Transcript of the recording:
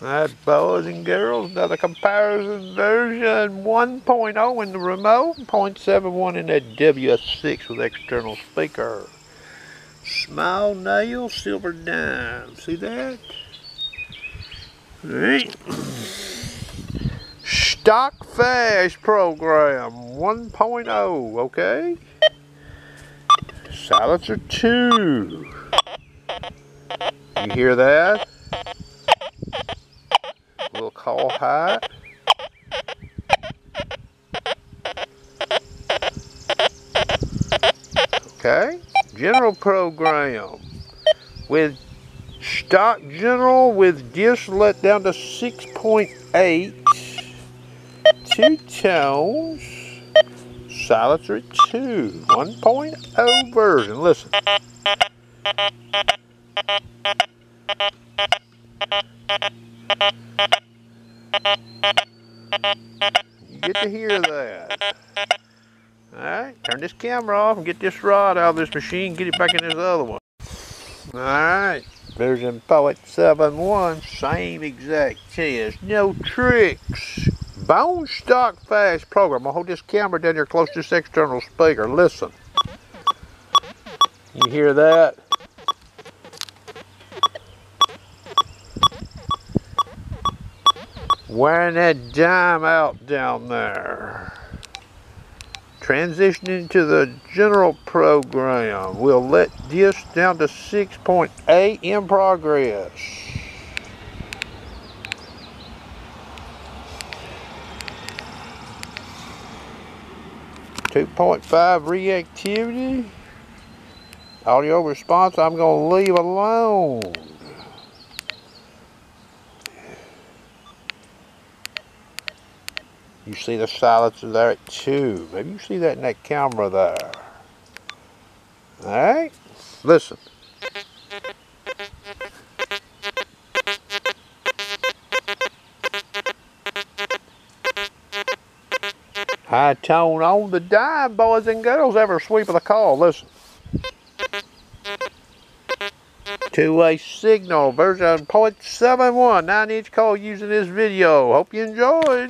That boys and girls, another comparison version 1.0 in the remote, 0.71 in that WS6 with external speaker. Small nail, silver dime. See that? Alright. Stock Fast program 1.0, okay? Silencer 2. You hear that? Okay, general program. With stock general with disk let down to 6.8, two tones, at 2, 1.0 version. Listen. You get to hear that. Alright, turn this camera off and get this rod out of this machine, get it back in this other one. Alright, version Poet 7.1, same exact test, no tricks. Bone stock fast program. I'll hold this camera down here close to this external speaker. Listen. You hear that? Wearing that dime out down there. Transitioning to the general program. We'll let this down to 6.8 in progress. Two point five reactivity. Audio response I'm gonna leave alone. You see the silencer there 2. Maybe you see that in that camera there. Alright? Listen. High tone on the dime, boys and girls. Ever sweep of the coil. Listen. Two-way signal version 0.71. 9-inch coil using this video. Hope you enjoyed.